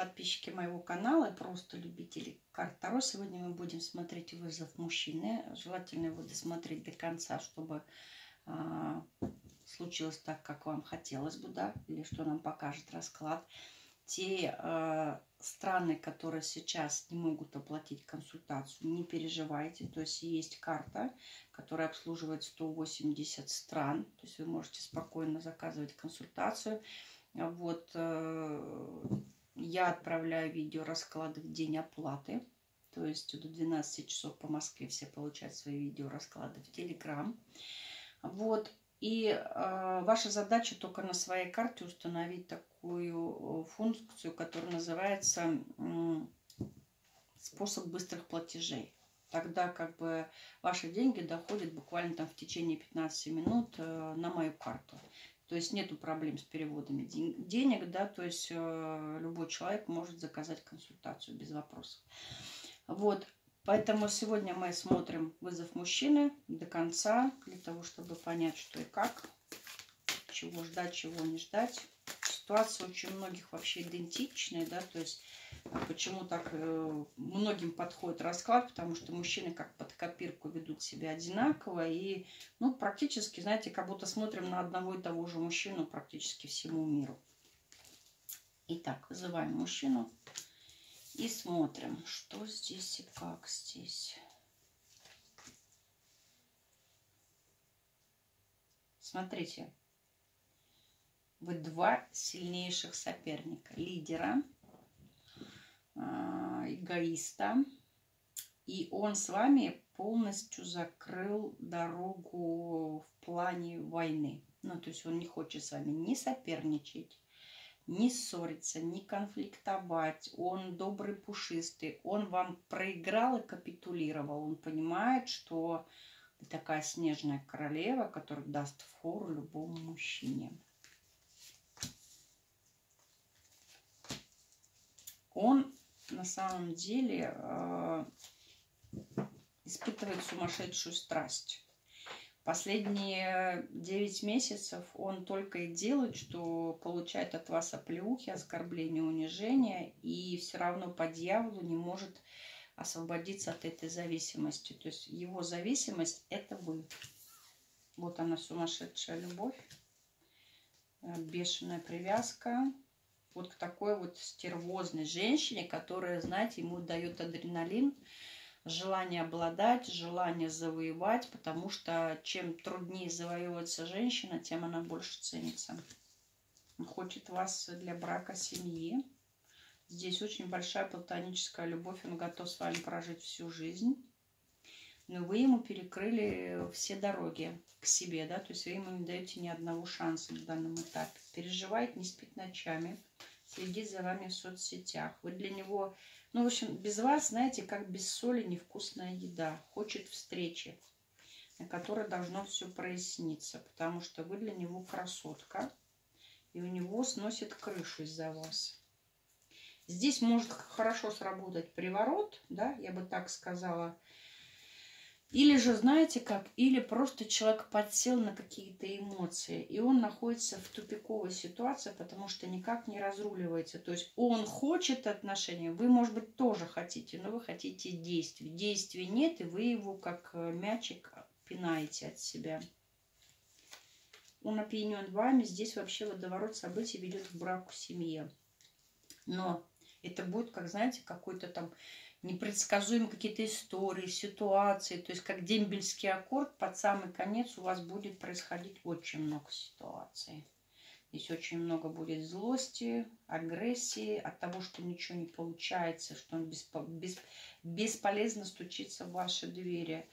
подписчики моего канала просто любители карт Таро. Сегодня мы будем смотреть вызов мужчины. Желательно его досмотреть до конца, чтобы а, случилось так, как вам хотелось бы, да, или что нам покажет расклад. Те а, страны, которые сейчас не могут оплатить консультацию, не переживайте. То есть есть карта, которая обслуживает 180 стран. То есть вы можете спокойно заказывать консультацию. Вот э, я отправляю видео расклады в день оплаты. То есть до 12 часов по Москве все получают свои видео расклады в Телеграм. Вот. И э, ваша задача только на своей карте установить такую э, функцию, которая называется э, способ быстрых платежей. Тогда как бы ваши деньги доходят буквально там в течение 15 минут э, на мою карту. То есть нету проблем с переводами денег, да, то есть э, любой человек может заказать консультацию без вопросов. Вот, поэтому сегодня мы смотрим вызов мужчины до конца, для того, чтобы понять, что и как, чего ждать, чего не ждать. Ситуация очень многих вообще идентичная, да, то есть Почему так э, многим подходит расклад? Потому что мужчины как под копирку ведут себя одинаково. И ну, практически, знаете, как будто смотрим на одного и того же мужчину практически всему миру. Итак, вызываем мужчину и смотрим, что здесь и как здесь. Смотрите, вы два сильнейших соперника. Лидера – а, эгоиста. И он с вами полностью закрыл дорогу в плане войны. Ну, то есть он не хочет с вами ни соперничать, ни ссориться, ни конфликтовать. Он добрый, пушистый. Он вам проиграл и капитулировал. Он понимает, что ты такая снежная королева, которая даст фору любому мужчине. Он на самом деле э, испытывает сумасшедшую страсть. Последние 9 месяцев он только и делает, что получает от вас оплеухи, оскорбления, унижения, и все равно по дьяволу не может освободиться от этой зависимости. То есть его зависимость – это вы. Вот она, сумасшедшая любовь, э, бешеная привязка – вот к такой вот стервозной женщине, которая, знаете, ему дает адреналин, желание обладать, желание завоевать, потому что чем труднее завоевывается женщина, тем она больше ценится. Он хочет вас для брака семьи. Здесь очень большая платоническая любовь, он готов с вами прожить всю жизнь. Но вы ему перекрыли все дороги к себе, да, то есть вы ему не даете ни одного шанса на данном этапе. Переживает, не спит ночами следит за вами в соцсетях. Вы для него, ну, в общем, без вас, знаете, как без соли невкусная еда. Хочет встречи, на которой должно все проясниться, потому что вы для него красотка, и у него сносит крышу из-за вас. Здесь может хорошо сработать приворот, да, я бы так сказала, или же, знаете как, или просто человек подсел на какие-то эмоции, и он находится в тупиковой ситуации, потому что никак не разруливается. То есть он хочет отношения, вы, может быть, тоже хотите, но вы хотите действий. Действий нет, и вы его как э, мячик пинаете от себя. Он опьянен вами, здесь вообще водоворот событий ведет к браку семье. Но это будет, как знаете, какой-то там непредсказуемые какие-то истории, ситуации. То есть как дембельский аккорд под самый конец у вас будет происходить очень много ситуаций. Здесь очень много будет злости, агрессии от того, что ничего не получается, что он беспо бес бесполезно стучится в ваши двери.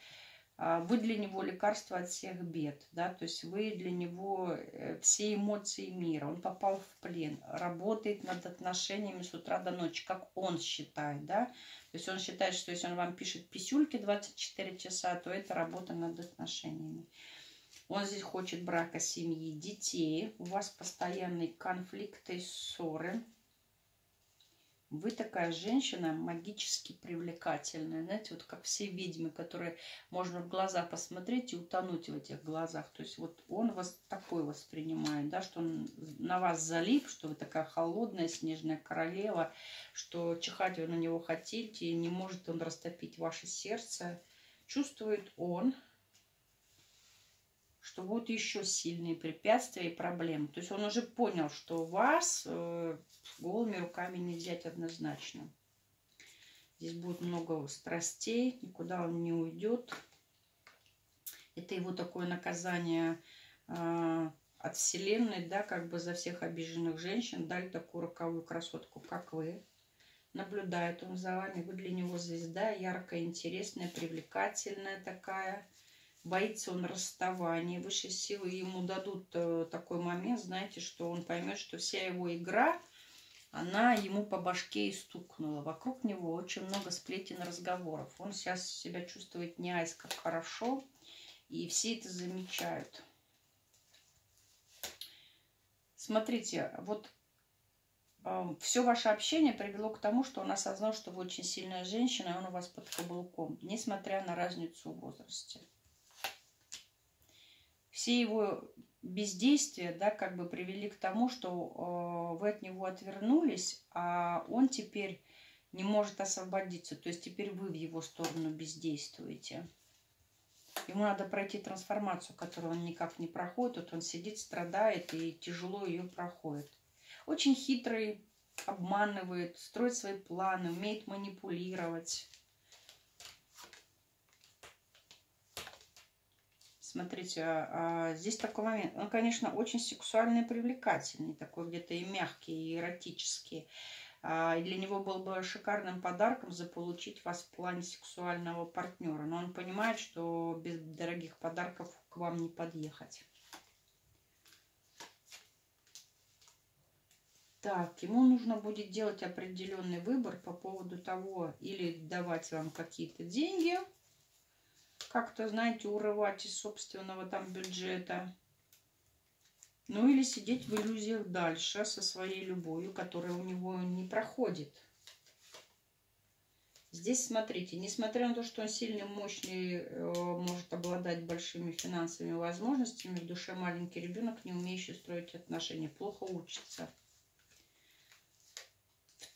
А, вы для него лекарство от всех бед, да, то есть вы для него э, все эмоции мира. Он попал в плен, работает над отношениями с утра до ночи, как он считает, да. То есть он считает, что если он вам пишет писюльки 24 часа, то это работа над отношениями. Он здесь хочет брака, семьи, детей. У вас постоянные конфликты, ссоры. Вы такая женщина магически привлекательная. Знаете, вот как все ведьмы, которые можно в глаза посмотреть и утонуть в этих глазах. То есть вот он вас такой воспринимает, да, что он на вас залип, что вы такая холодная снежная королева, что чихать вы на него хотите, и не может он растопить ваше сердце. Чувствует он, что будут еще сильные препятствия и проблемы. То есть он уже понял, что вас э, голыми руками не взять однозначно. Здесь будет много страстей, никуда он не уйдет. Это его такое наказание э, от Вселенной, да, как бы за всех обиженных женщин дали такую роковую красотку, как вы. Наблюдает он за вами, вы для него звезда, яркая, интересная, привлекательная такая боится он расставания. Высшие силы ему дадут э, такой момент, знаете, что он поймет, что вся его игра, она ему по башке и стукнула. Вокруг него очень много сплетен разговоров. Он сейчас себя чувствует не айс как хорошо, и все это замечают. Смотрите, вот э, все ваше общение привело к тому, что он осознал, что вы очень сильная женщина, и он у вас под каблуком, несмотря на разницу в возрасте все его бездействия, да, как бы привели к тому, что э, вы от него отвернулись, а он теперь не может освободиться. То есть теперь вы в его сторону бездействуете. Ему надо пройти трансформацию, которую он никак не проходит. Вот он сидит, страдает и тяжело ее проходит. Очень хитрый, обманывает, строит свои планы, умеет манипулировать. Смотрите, а, здесь такой момент. Он, конечно, очень сексуальный и привлекательный, такой где-то и мягкий, и эротический. А, и для него был бы шикарным подарком заполучить вас в плане сексуального партнера. Но он понимает, что без дорогих подарков к вам не подъехать. Так, ему нужно будет делать определенный выбор по поводу того, или давать вам какие-то деньги – как-то, знаете, урывать из собственного там бюджета. Ну или сидеть в иллюзиях дальше со своей любовью, которая у него не проходит. Здесь, смотрите, несмотря на то, что он сильный, мощный, э, может обладать большими финансовыми возможностями, в душе маленький ребенок, не умеющий строить отношения, плохо учится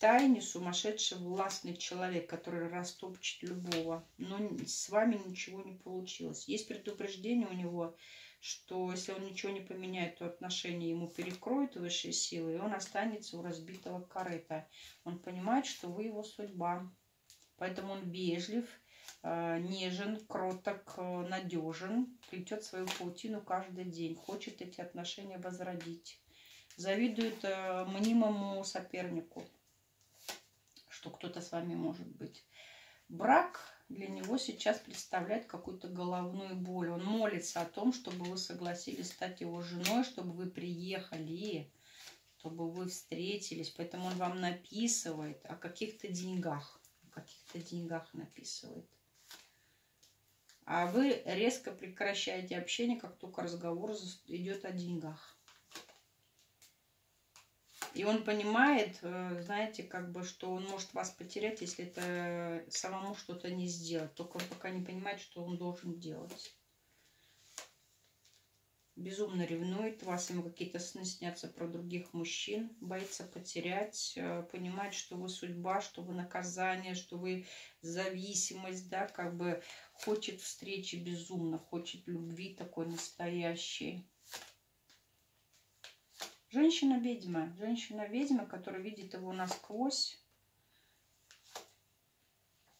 тайне сумасшедший властный человек, который растопчет любого. Но с вами ничего не получилось. Есть предупреждение у него, что если он ничего не поменяет, то отношения ему перекроют высшие силы, и он останется у разбитого корыта. Он понимает, что вы его судьба. Поэтому он вежлив, э, нежен, кроток, э, надежен, плетет свою паутину каждый день, хочет эти отношения возродить. Завидует э, мнимому сопернику что кто-то с вами может быть. Брак для него сейчас представляет какую-то головную боль. Он молится о том, чтобы вы согласились стать его женой, чтобы вы приехали, чтобы вы встретились. Поэтому он вам написывает о каких-то деньгах. О каких-то деньгах написывает. А вы резко прекращаете общение, как только разговор идет о деньгах. И он понимает, э, знаете, как бы, что он может вас потерять, если это самому что-то не сделать. Только он пока не понимает, что он должен делать. Безумно ревнует вас, ему какие-то сны снятся про других мужчин, боится потерять, э, понимает, что вы судьба, что вы наказание, что вы зависимость, да, как бы хочет встречи безумно, хочет любви такой настоящей. Женщина-ведьма. Женщина-ведьма, которая видит его насквозь.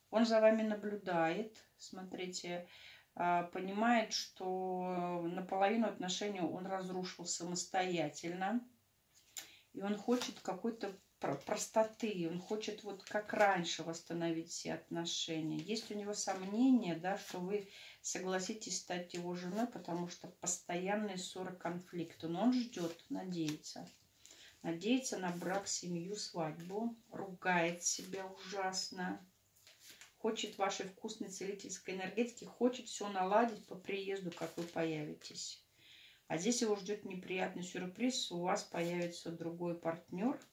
Он за вами наблюдает. Смотрите, а, понимает, что наполовину отношений он разрушил самостоятельно. И он хочет какой-то простоты, он хочет вот как раньше восстановить все отношения. Есть у него сомнения, да, что вы согласитесь стать его женой, потому что постоянные ссоры, конфликты. Но он ждет, надеется. Надеется на брак, семью, свадьбу. Ругает себя ужасно. Хочет вашей вкусной целительской энергетики. Хочет все наладить по приезду, как вы появитесь. А здесь его ждет неприятный сюрприз. У вас появится другой партнер –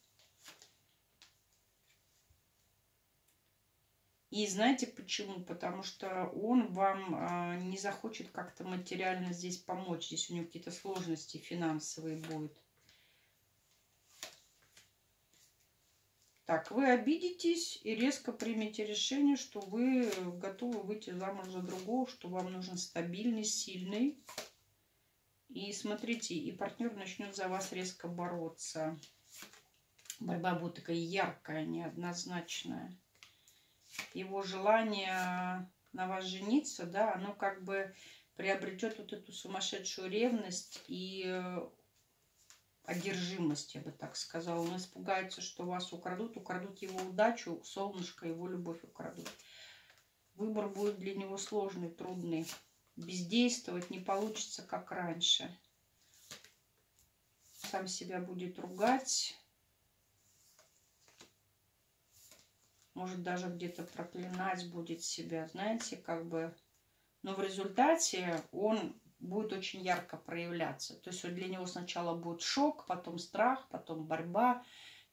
И знаете почему? Потому что он вам а, не захочет как-то материально здесь помочь. Здесь у него какие-то сложности финансовые будут. Так, вы обидитесь и резко примете решение, что вы готовы выйти замуж за другого, что вам нужен стабильный, сильный. И смотрите, и партнер начнет за вас резко бороться. Борьба будет такая яркая, неоднозначная. Его желание на вас жениться, да, оно как бы приобретет вот эту сумасшедшую ревность и одержимость, я бы так сказала. Он испугается, что вас украдут, украдут его удачу, солнышко, его любовь украдут. Выбор будет для него сложный, трудный. Бездействовать не получится, как раньше. Сам себя будет ругать. Может, даже где-то проклинать будет себя. Знаете, как бы... Но в результате он будет очень ярко проявляться. То есть вот для него сначала будет шок, потом страх, потом борьба,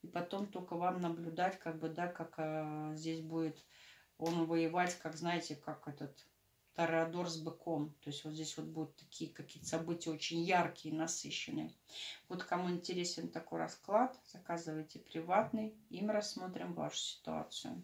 и потом только вам наблюдать, как бы, да, как э, здесь будет он воевать, как, знаете, как этот Тореадор с быком. То есть вот здесь вот будут такие какие-то события очень яркие, насыщенные. Вот кому интересен такой расклад, заказывайте приватный, им рассмотрим вашу ситуацию.